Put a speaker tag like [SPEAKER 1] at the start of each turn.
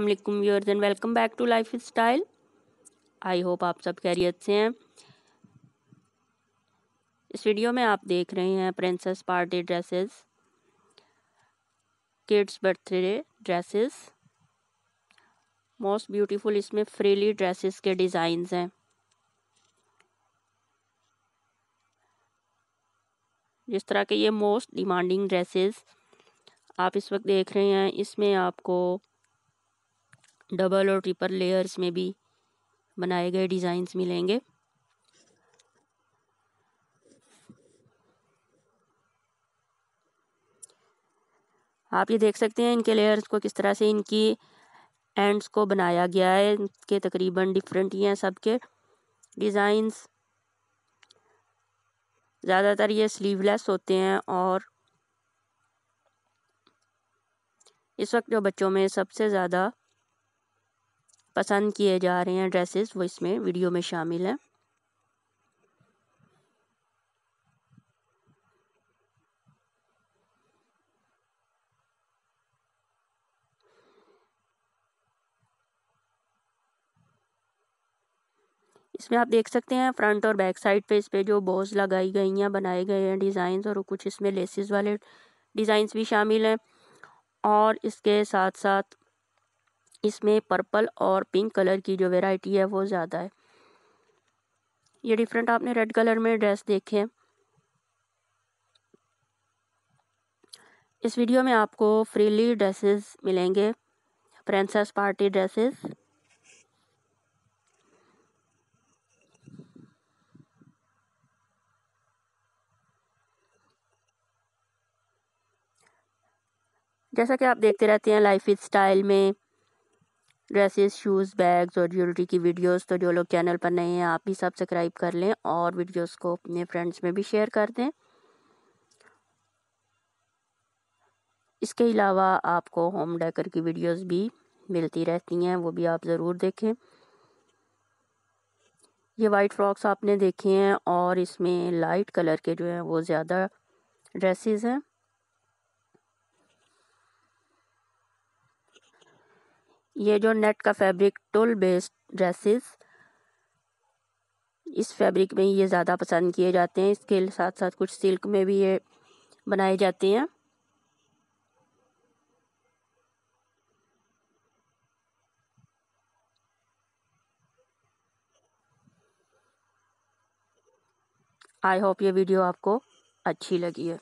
[SPEAKER 1] वालेकुम viewers and welcome back to life style. I hope आप सब खैरियत से हैं। इस वीडियो में आप देख रहे हैं princess party dresses kids birthday dresses most beautiful इसमें फ्रीली ड्रेसेस के डिज़ाइंस हैं। जिस तरह के ये मोस्ट डिमांडिंग ड्रेसेस आप इस वक्त देख रहे हैं, इसमें आपको डबल और ट्रिपल लेयर्स में भी बनाए गए डिज़ाइंस मिलेंगे। आप ये देख सकते हैं इनके लेयर्स को किस तरह से इनकी एंड्स को बनाया गया है। इनके तकरीबन डिफरेंट ही हैं सबके डिज़ाइंस। ज़्यादातर ये स्लीवलेस होते हैं और इस वक्त जो बच्चों में सबसे ज़्यादा पसंद किए जा रहे हैं ड्रेसेस वो इसमें वीडियो में शामिल हैं। इसमें आप देख सकते हैं फ्रंट और बैक साइड पे इस पे जो बोज लगाई गई हैं, बनाए गए हैं डिज़ाइंस और कुछ इसमें लेसेस वाले डिज़ाइंस भी शामिल हैं। और इसके साथ साथ इसमें पर्पल और पिंक कलर की जो वेराइटी है वो ज़्यादा है। ये डिफरेंट आपने रेड कलर में ड्रेस देखे हैं। इस वीडियो में आपको फ्रीली ड्रेसेस मिलेंगे प्रिंसेस पार्टी ड्रेसेस जैसा कि आप देखते रहते हैं लाइफ स्टाइल में ड्रेसेस, शूज़, बैग्स और ज्वेलरी की वीडियोस तो जो लोग चैनल पर नए हैं, आप भी सब्सक्राइब कर लें और वीडियोस को अपने फ्रेंड्स में भी शेयर कर दें। इसके अलावा आपको होम डेकर की वीडियोस भी मिलती रहती हैं, वो भी आप ज़रूर देखें। ये वाइट फ्रॉक्स आपने देखे हैं और इसमें लाइट कलर के जो हैं, वो ज़्यादा ड्रेसेस हैं। ये जो नेट का फैब्रिक टोल बेस्ड ड्रेसेस, इस फैब्रिक में ये ज़्यादा पसंद किए जाते हैं। इसके साथ साथ कुछ सिल्क में भी ये बनाए जाते हैं। आई होप ये वीडियो आपको अच्छी लगी है।